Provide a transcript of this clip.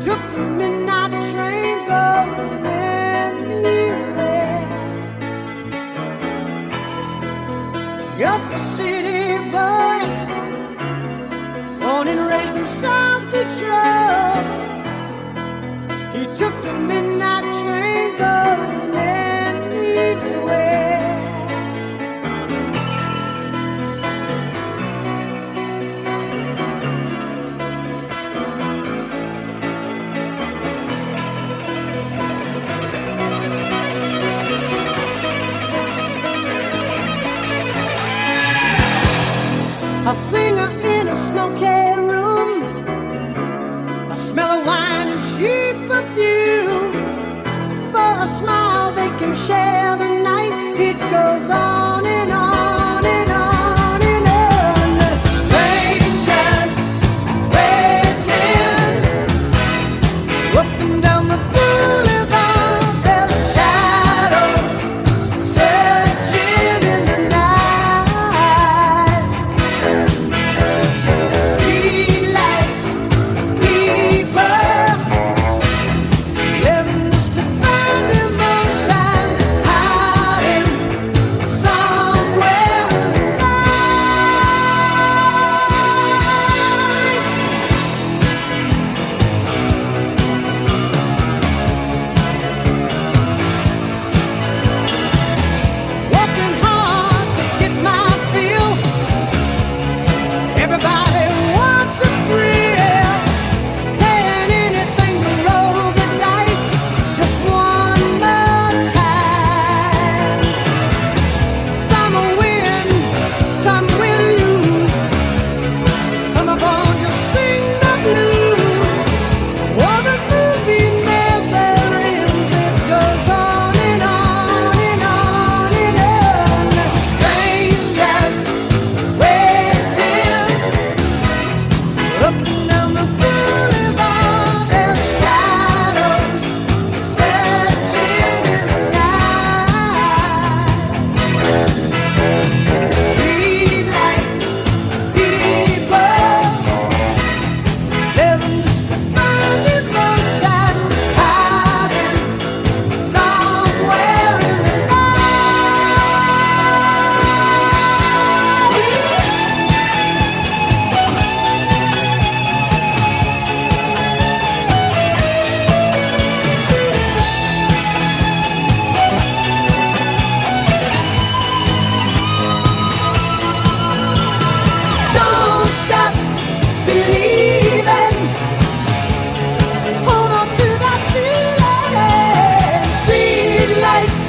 took the midnight train going anywhere. Just a city boy, born and raised in South Detroit. He took the midnight train going The smell of wine and cheap perfume. For a smile, they can share the night. It goes on and on. light.